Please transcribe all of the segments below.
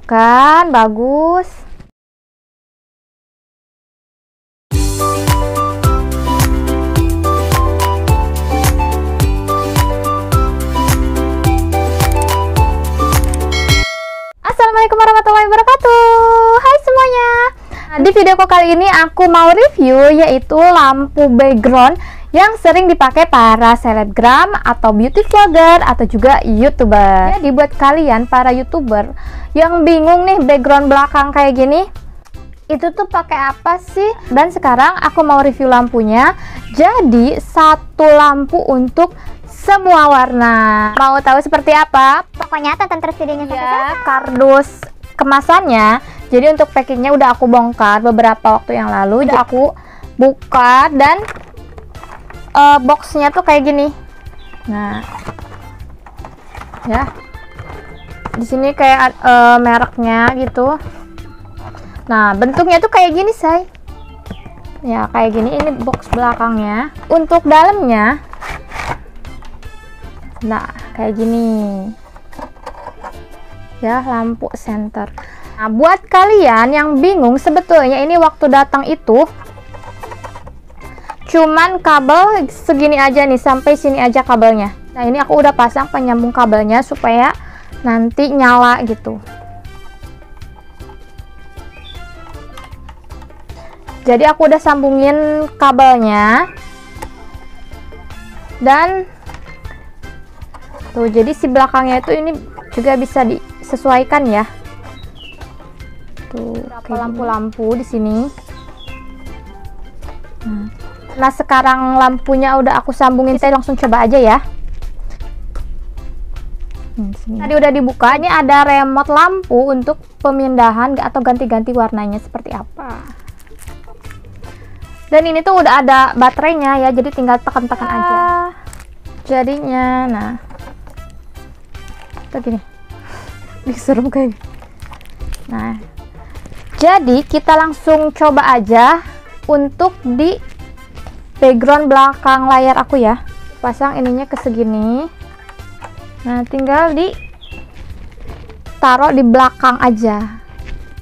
Tuh kan, bagus. Assalamualaikum warahmatullahi wabarakatuh Hai semuanya Di videoku kali ini aku mau review yaitu lampu background yang sering dipakai para selebgram atau beauty vlogger atau juga youtuber Jadi buat kalian para youtuber yang bingung nih background belakang kayak gini itu tuh pakai apa sih? Dan sekarang aku mau review lampunya. Jadi satu lampu untuk semua warna. Mau tahu seperti apa? Pokoknya tonton terus videonya Ya, kardus kemasannya. Jadi untuk packingnya udah aku bongkar beberapa waktu yang lalu. Jadi aku buka dan eh, boxnya tuh kayak gini. Nah, ya. Di sini kayak eh, mereknya gitu. Nah, bentuknya tuh kayak gini, say. Ya, kayak gini. Ini box belakangnya. Untuk dalamnya, nah kayak gini ya lampu center nah buat kalian yang bingung sebetulnya ini waktu datang itu cuman kabel segini aja nih sampai sini aja kabelnya nah ini aku udah pasang penyambung kabelnya supaya nanti nyala gitu jadi aku udah sambungin kabelnya dan Tuh, jadi si belakangnya itu ini juga bisa disesuaikan ya. Tuh, lampu-lampu di sini. Nah. Nah, sekarang lampunya udah aku sambungin, saya langsung coba aja ya. Hmm. Tadi udah dibuka, ini ada remote lampu untuk pemindahan atau ganti-ganti warnanya seperti apa. Dan ini tuh udah ada baterainya ya, jadi tinggal tekan-tekan aja. Jadinya, nah tuh gini diserem kayak nah jadi kita langsung coba aja untuk di background belakang layar aku ya. Pasang ininya ke segini. Nah tinggal di taruh di belakang aja.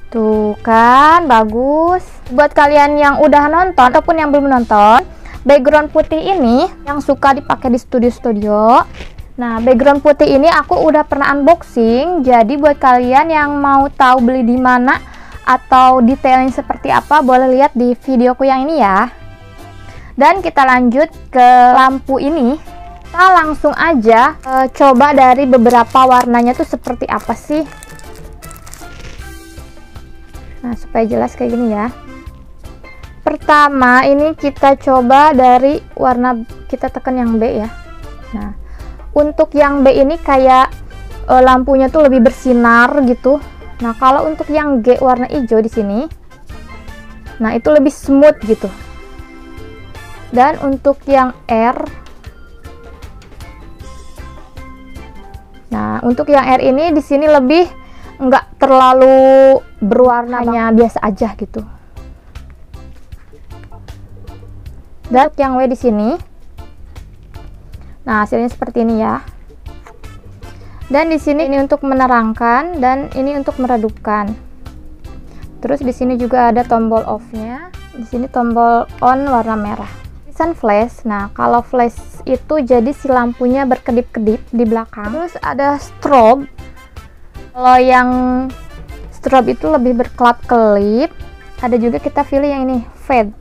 Tuh kan bagus. Buat kalian yang udah nonton ataupun yang belum nonton background putih ini yang suka dipakai di studio-studio. Nah, background putih ini aku udah pernah unboxing. Jadi buat kalian yang mau tahu beli di mana atau detailnya seperti apa, boleh lihat di videoku yang ini ya. Dan kita lanjut ke lampu ini. Kita langsung aja e, coba dari beberapa warnanya tuh seperti apa sih. Nah, supaya jelas kayak gini ya. Pertama, ini kita coba dari warna kita tekan yang B ya. Nah, untuk yang B ini kayak e, lampunya tuh lebih bersinar gitu. Nah, kalau untuk yang G warna hijau di sini, nah itu lebih smooth gitu. Dan untuk yang R, nah untuk yang R ini di sini lebih nggak terlalu berwarnanya biasa aja gitu. Dan yang W di sini, Nah, hasilnya seperti ini ya. Dan di sini ini untuk menerangkan dan ini untuk meredupkan. Terus di sini juga ada tombol off-nya. Di sini tombol on warna merah. Sun flash. Nah, kalau flash itu jadi si lampunya berkedip-kedip di belakang. Terus ada strobe. Kalau yang strobe itu lebih berkelap-kelip. Ada juga kita pilih yang ini, fade.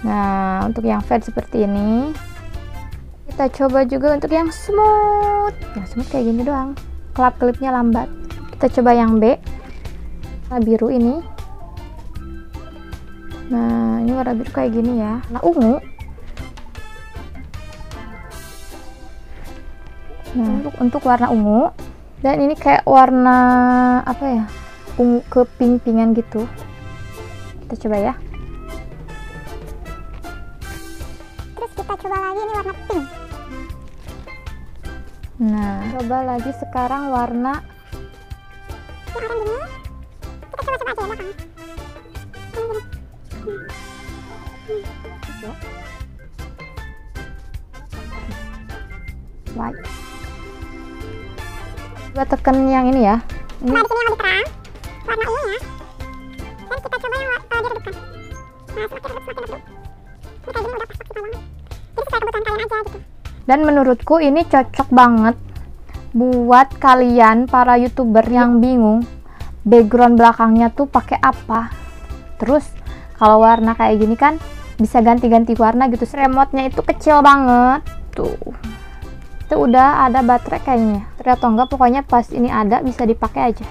Nah, untuk yang fade seperti ini kita coba juga untuk yang smooth yang smooth kayak gini doang kelap kelipnya lambat kita coba yang B warna biru ini nah ini warna biru kayak gini ya warna ungu nah untuk untuk warna ungu dan ini kayak warna apa ya ungu keping-pingan gitu kita coba ya Terus kita coba lagi ini warna pink. Nah, coba lagi sekarang warna Yang oranye ini. Kita coba coba aja ya belakang. White. Coba tekan yang ini ya. Ini. Nah, di sini yang lebih terang warna ungunya. Dan kita coba yang uh, diredupkan. Nah, semakin redup semakin redup. Ini kayak gini udah pas maksimal banget. Jadi sesuai kebutuhan kalian aja gitu. Dan menurutku ini cocok banget buat kalian para youtuber yang bingung background belakangnya tuh pakai apa. Terus kalau warna kayak gini kan bisa ganti-ganti warna gitu. Remote-nya itu kecil banget. Tuh. Itu udah ada baterai kayaknya. Atau enggak pokoknya pas ini ada bisa dipakai aja.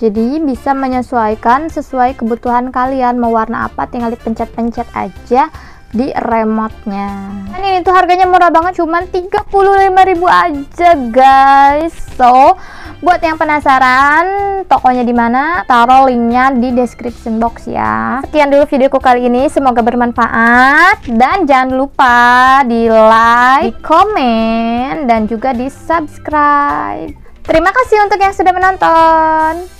Jadi bisa menyesuaikan sesuai kebutuhan kalian mau warna apa tinggal dipencet-pencet aja di remote-nya. Dan ini tuh harganya murah banget cuman 35.000 aja guys. So, buat yang penasaran tokonya di mana, taruh linknya di description box ya. Sekian dulu videoku kali ini, semoga bermanfaat dan jangan lupa di like, di komen dan juga di subscribe. Terima kasih untuk yang sudah menonton.